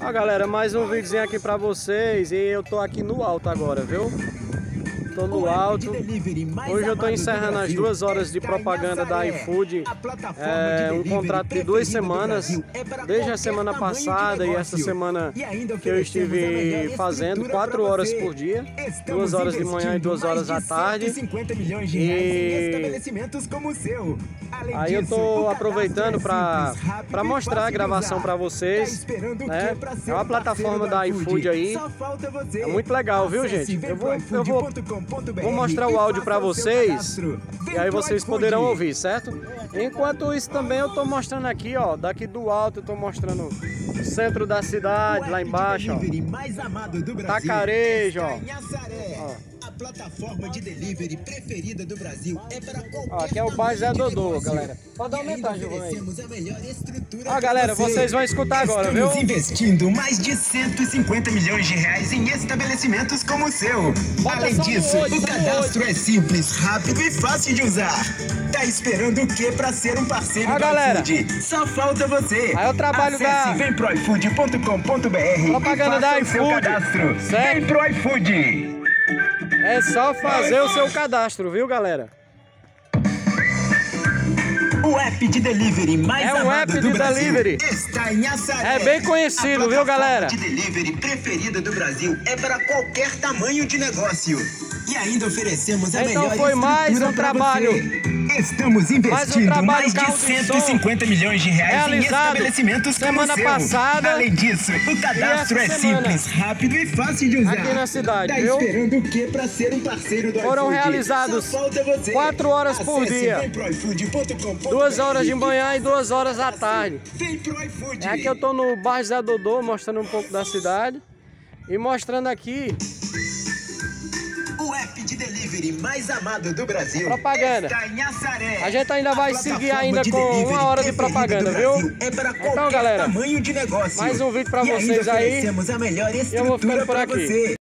Ó galera, mais um videozinho aqui pra vocês e eu tô aqui no alto agora, viu? Tô no alto. Hoje eu tô encerrando as duas horas de propaganda da iFood. É um contrato de duas semanas, desde a semana passada e essa semana que eu estive fazendo, quatro horas por dia, duas horas de manhã e duas horas à tarde. E aí eu tô aproveitando para para mostrar a gravação para vocês, né? É uma plataforma da iFood aí. É muito legal, viu, gente? Eu vou, eu vou Vou mostrar o áudio para vocês e aí vocês poderão ouvir, certo? Enquanto isso também eu estou mostrando aqui, ó, daqui do alto eu estou mostrando o centro da cidade, lá embaixo, ó. Tacarejo, ó. ó plataforma de delivery preferida do Brasil é para qualquer Ó, aqui é o bairro Zé Dodô, galera. Pode aumentar, Giovanni. Ó, galera, vocês vão escutar agora, viu? Estamos investindo mais de 150 milhões de reais em estabelecimentos como o seu. Bota Além disso, hoje, o cadastro é simples, rápido e fácil de usar. Tá esperando o que para ser um parceiro Ó, do galera. iFood? Só falta você. Aí eu trabalho Acesse da... vemproifood.com.br Propaganda da iFood. Certo? Vem pro iFood. É só fazer o seu cadastro, viu, galera? O app de delivery mais é um app de delivery. está em Assaré. É bem conhecido, viu, galera? de delivery preferida do Brasil é para qualquer tamanho de negócio. E ainda oferecemos a então melhor foi mais um trabalho. Você. Estamos investindo mais, um mais de 150 milhões de reais em estabelecimentos semana como passada. Além disso, o cadastro é simples, rápido e fácil de usar. Aqui na cidade, tá viu? esperando o que para ser um parceiro do Foram iFood? realizados quatro horas por dia. Duas horas de manhã e duas horas à tarde. É aqui eu tô no bairro Zé Dodô, mostrando um pouco da cidade. E mostrando aqui app de delivery mais amado do Brasil. Propaganda. Está em. A gente ainda vai seguir ainda com uma hora de propaganda, viu? É então, galera, tamanho de negócio. mais um vídeo para vocês aí. A melhor eu vou ficando por aqui. Você.